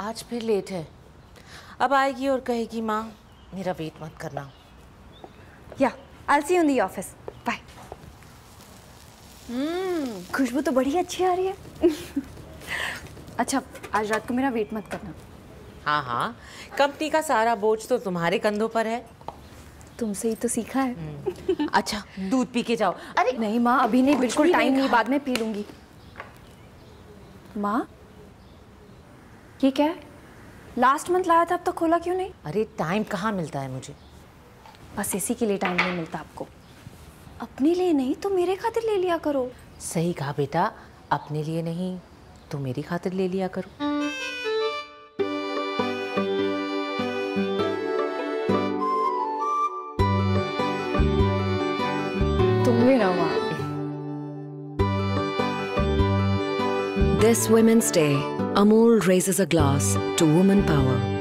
आज फिर लेट है। अब आएगी और कहेगी माँ मेरा वेट मत करना। या I C in the office bye Khushboo तो बड़ी अच्छी आ रही है। अच्छा आज रात को मेरा वेट मत करना। हाँ हाँ। कंपनी का सारा बोझ तो तुम्हारे कंधों पर है। तुमसे ही तो सीखा है। अच्छा दूध पी के जाओ। अरे नहीं माँ अभी नहीं बिल्कुल टाइम नहीं नहीं बाद में पी लूँगी। माँ? ये क्या है? लास्ट मंथ लाया था अब तक खोला क्यों नहीं? अरे टाइम कहाँ मिलता है मुझे? बस इसी के लिए टाइम नहीं मिलता आपको। अपने लिए नहीं तो मेरे खातिर ले लिया करो। सही कहा बेटा अपने लिए नहीं तो मेरी खातिर ले लिया करो। तुम भी ना माँ This Women's Day, Amul raises a glass to woman power.